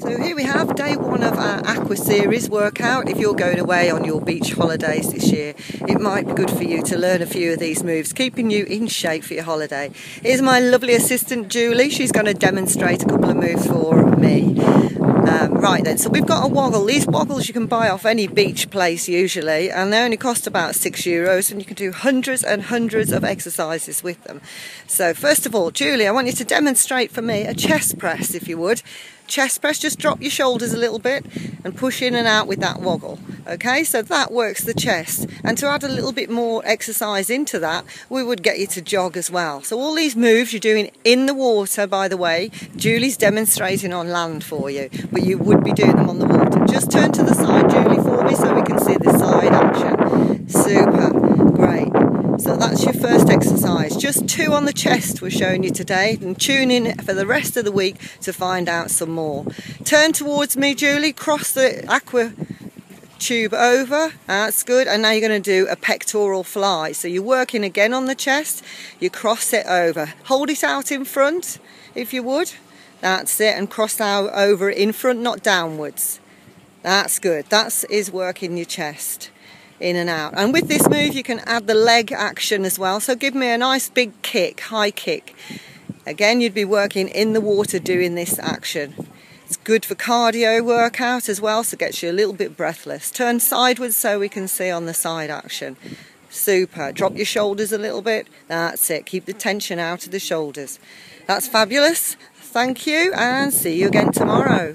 So here we have day one of our Aqua Series workout. If you're going away on your beach holidays this year, it might be good for you to learn a few of these moves, keeping you in shape for your holiday. Here's my lovely assistant Julie. She's going to demonstrate a couple of moves for me. Um, right then, so we've got a woggle. These woggles you can buy off any beach place usually, and they only cost about six euros, and you can do hundreds and hundreds of exercises with them. So first of all, Julie, I want you to demonstrate for me a chest press, if you would chest press, just drop your shoulders a little bit and push in and out with that woggle. Okay, so that works the chest. And to add a little bit more exercise into that, we would get you to jog as well. So all these moves you're doing in the water, by the way, Julie's demonstrating on land for you, but you would be doing them on the water. Just turn to the side, Julie, for me so we can see the side action. Super, great. So that's your first exercise. Just two on the chest we're showing you today and tune in for the rest of the week to find out some more. Turn towards me, Julie, cross the aqua tube over, that's good, and now you're going to do a pectoral fly. So you're working again on the chest, you cross it over. Hold it out in front, if you would. That's it, and cross out over in front, not downwards. That's good, that is working your chest in and out. And with this move, you can add the leg action as well. So give me a nice big kick, high kick. Again, you'd be working in the water doing this action. It's good for cardio workout as well, so it gets you a little bit breathless. Turn sideways so we can see on the side action. Super. Drop your shoulders a little bit. That's it. Keep the tension out of the shoulders. That's fabulous. Thank you and see you again tomorrow.